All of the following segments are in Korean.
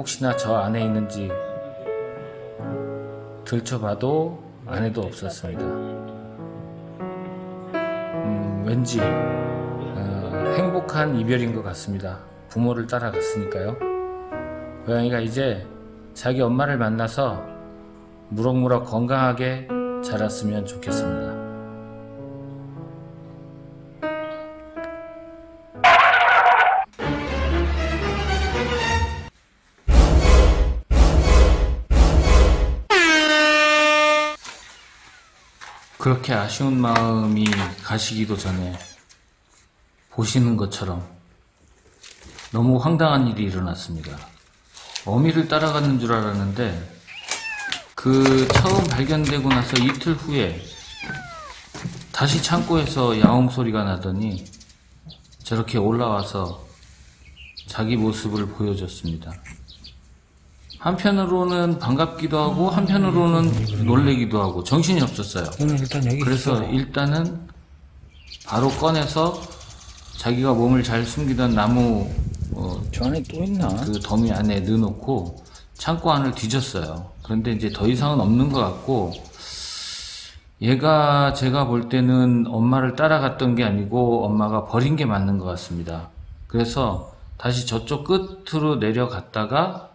혹시나 저 안에 있는지 들춰봐도 안에도 없었습니다. 음, 왠지 어, 행복한 이별인 것 같습니다. 부모를 따라갔으니까요. 고양이가 이제 자기 엄마를 만나서 무럭무럭 건강하게 자랐으면 좋겠습니다. 그렇게 아쉬운 마음이 가시기도 전에 보시는 것처럼 너무 황당한 일이 일어났습니다. 어미를 따라가는 줄 알았는데 그 처음 발견되고 나서 이틀 후에 다시 창고에서 야옹 소리가 나더니 저렇게 올라와서 자기 모습을 보여줬습니다. 한편으로는 반갑기도 하고 한편으로는 놀래기도 하고 정신이 없었어요. 일단 여기 그래서 있어. 일단은 바로 꺼내서 자기가 몸을 잘 숨기던 나무 어, 저 안에 또 있나? 그 더미 안에 넣어놓고 창고 안을 뒤졌어요. 그런데 이제 더 이상은 없는 것 같고 얘가 제가 볼 때는 엄마를 따라갔던 게 아니고 엄마가 버린 게 맞는 것 같습니다. 그래서 다시 저쪽 끝으로 내려갔다가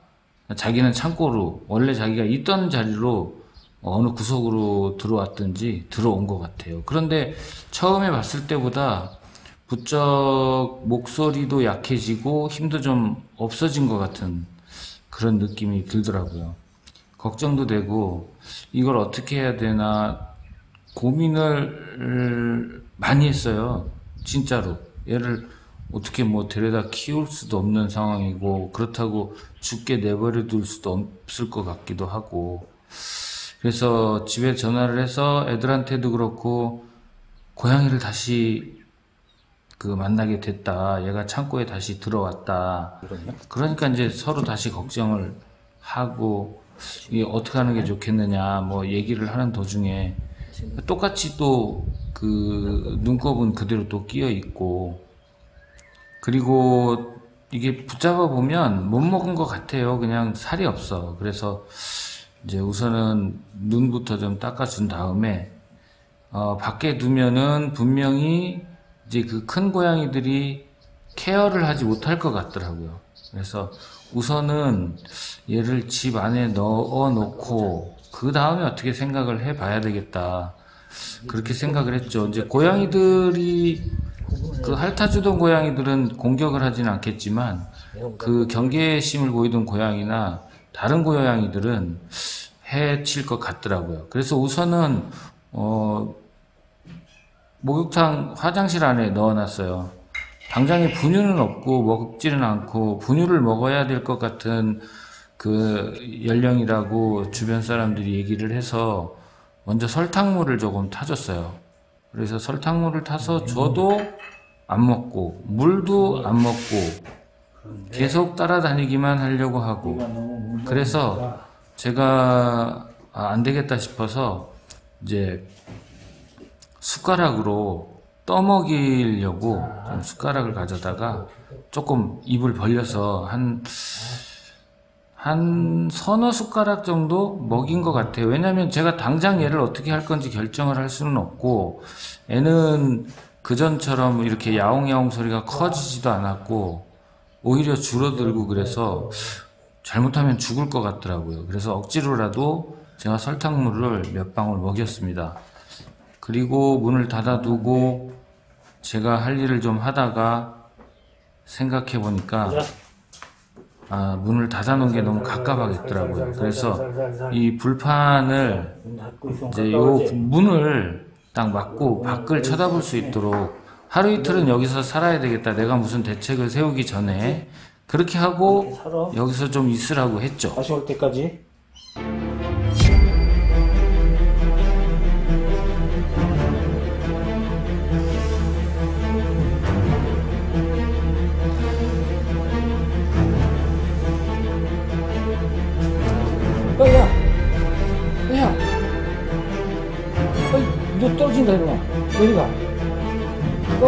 자기는 창고로 원래 자기가 있던 자리로 어느 구석으로 들어왔든지 들어온 것 같아요. 그런데 처음에 봤을 때보다 부쩍 목소리도 약해지고 힘도 좀 없어진 것 같은 그런 느낌이 들더라고요. 걱정도 되고 이걸 어떻게 해야 되나 고민을 많이 했어요. 진짜로. 얘를 어떻게 뭐 데려다 키울 수도 없는 상황이고 그렇다고 죽게 내버려 둘 수도 없을 것 같기도 하고 그래서 집에 전화를 해서 애들한테도 그렇고 고양이를 다시 그 만나게 됐다. 얘가 창고에 다시 들어왔다. 그러니까 이제 서로 다시 걱정을 하고 이게 어떻게 하는 게 좋겠느냐 뭐 얘기를 하는 도중에 똑같이 또 그 눈곱은 그대로 또 끼어 있고 그리고 이게 붙잡아 보면 못 먹은 것 같아요. 그냥 살이 없어. 그래서 이제 우선은 눈부터 좀 닦아준 다음에 어, 밖에 두면은 분명히 이제 그 큰 고양이들이 케어를 하지 못할 것 같더라고요. 그래서 우선은 얘를 집 안에 넣어 놓고 그 다음에 어떻게 생각을 해 봐야 되겠다. 그렇게 생각을 했죠. 이제 고양이들이 그 핥아주던 고양이들은 공격을 하지는 않겠지만 그 경계심을 보이던 고양이나 다른 고양이들은 해칠 것 같더라고요. 그래서 우선은 어 목욕탕 화장실 안에 넣어놨어요. 당장에 분유는 없고 먹지는 않고 분유를 먹어야 될 것 같은 그 연령이라고 주변 사람들이 얘기를 해서 먼저 설탕물을 조금 타줬어요. 그래서 설탕물을 타서 줘도 안 먹고 물도 안 먹고 계속 따라다니기만 하려고 하고. 그래서 제가 아, 안 되겠다 싶어서 이제 숟가락으로 떠먹이려고 좀 숟가락을 가져다가 조금 입을 벌려서 한, 한 서너 숟가락 정도 먹인 것 같아요. 왜냐면 제가 당장 얘를 어떻게 할 건지 결정을 할 수는 없고, 애는 그전처럼 이렇게 야옹야옹 소리가 커지지도 않았고, 오히려 줄어들고 그래서 잘못하면 죽을 것 같더라고요. 그래서 억지로라도 제가 설탕물을 몇 방울 먹였습니다. 그리고 문을 닫아두고 제가 할 일을 좀 하다가 생각해 보니까 아, 문을 닫아놓은 게 너무 갑갑하겠더라고요. 그래서 이 불판을 이제 요 문을 딱 막고 밖을 쳐다볼 수 있도록 하루 이틀은 여기서 살아야 되겠다. 내가 무슨 대책을 세우기 전에 그렇게 하고 여기서 좀 있으라고 했죠. 다시 올 때까지. 为什么走